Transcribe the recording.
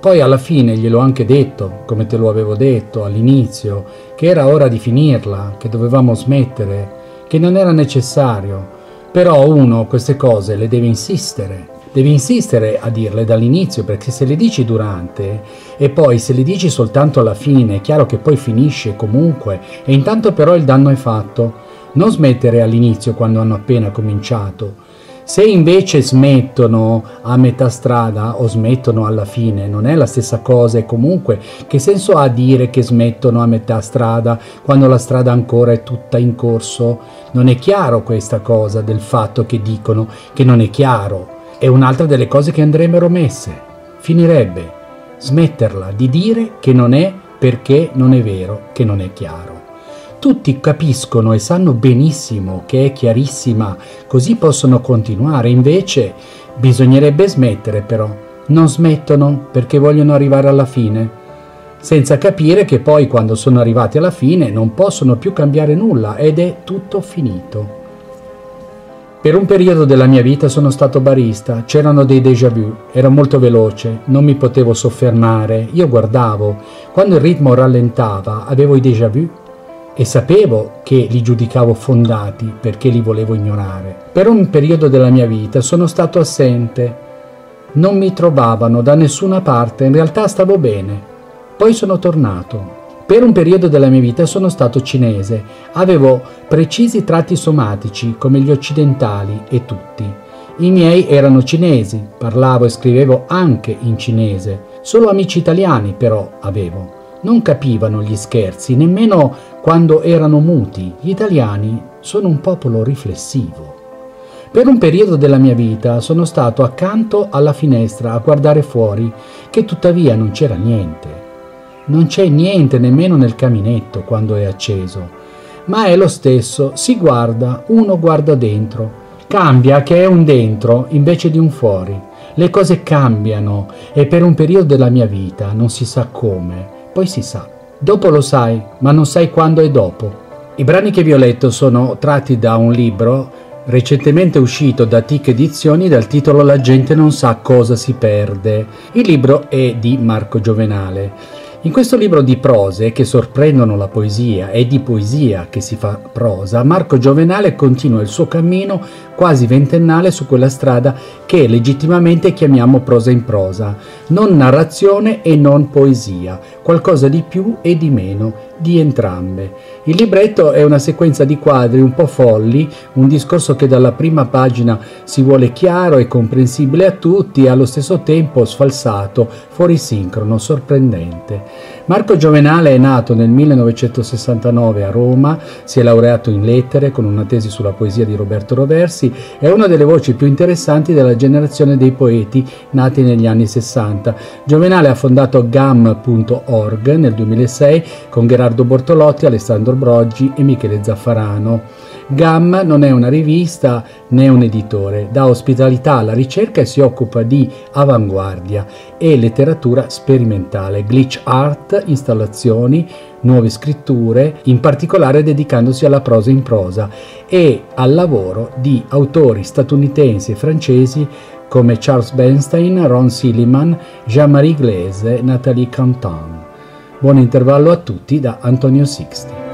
Poi alla fine gliel'ho anche detto, come te lo avevo detto all'inizio, che era ora di finirla, che dovevamo smettere, che non era necessario. Però uno queste cose le deve insistere, Devi insistere a dirle dall'inizio perché se le dici durante e poi se le dici soltanto alla fine, è chiaro che poi finisce comunque e intanto però il danno è fatto. Non smettere all'inizio quando hanno appena cominciato. Se invece smettono a metà strada o smettono alla fine, non è la stessa cosa e comunque che senso ha dire che smettono a metà strada quando la strada ancora è tutta in corso? Non è chiaro questa cosa del fatto che dicono che non è chiaro è un'altra delle cose che andrebbero messe. Finirebbe smetterla di dire che non è perché non è vero, che non è chiaro. Tutti capiscono e sanno benissimo che è chiarissima, così possono continuare, invece bisognerebbe smettere però. Non smettono perché vogliono arrivare alla fine, senza capire che poi quando sono arrivati alla fine non possono più cambiare nulla ed è tutto finito. Per un periodo della mia vita sono stato barista, c'erano dei déjà vu, ero molto veloce, non mi potevo soffermare, io guardavo, quando il ritmo rallentava avevo i déjà vu e sapevo che li giudicavo fondati perché li volevo ignorare. Per un periodo della mia vita sono stato assente, non mi trovavano da nessuna parte, in realtà stavo bene, poi sono tornato, per un periodo della mia vita sono stato cinese, avevo precisi tratti somatici come gli occidentali e tutti. I miei erano cinesi, parlavo e scrivevo anche in cinese, solo amici italiani però avevo. Non capivano gli scherzi, nemmeno quando erano muti. Gli italiani sono un popolo riflessivo. Per un periodo della mia vita sono stato accanto alla finestra a guardare fuori, che tuttavia non c'era niente. Non c'è niente nemmeno nel caminetto quando è acceso, ma è lo stesso, si guarda, uno guarda dentro. Cambia che è un dentro invece di un fuori. Le cose cambiano e per un periodo della mia vita non si sa come, poi si sa. Dopo lo sai, ma non sai quando è dopo. I brani che vi ho letto sono tratti da un libro recentemente uscito da TIC Edizioni dal titolo La gente non sa cosa si perde. Il libro è di Marco Giovenale. In questo libro di prose che sorprendono la poesia e di poesia che si fa prosa, Marco Giovenale continua il suo cammino quasi ventennale su quella strada che legittimamente chiamiamo prosa in prosa, non narrazione e non poesia, qualcosa di più e di meno, di entrambe. Il libretto è una sequenza di quadri un po' folli, un discorso che dalla prima pagina si vuole chiaro e comprensibile a tutti e allo stesso tempo sfalsato, fuori sincrono, sorprendente. Marco Giovenale è nato nel 1969 a Roma, si è laureato in lettere con una tesi sulla poesia di Roberto Roversi, è una delle voci più interessanti della generazione dei poeti nati negli anni 60. Giovenale ha fondato gam.org nel 2006 con Gerardo Bortolotti, Alessandro Broggi e Michele Zaffarano. GAM non è una rivista né un editore, dà ospitalità alla ricerca e si occupa di avanguardia e letteratura sperimentale, glitch art, installazioni, nuove scritture, in particolare dedicandosi alla prosa in prosa e al lavoro di autori statunitensi e francesi come Charles Bernstein, Ron Silliman, Jean-Marie Glaise, Nathalie Canton. Buon intervallo a tutti da Antonio Sixti.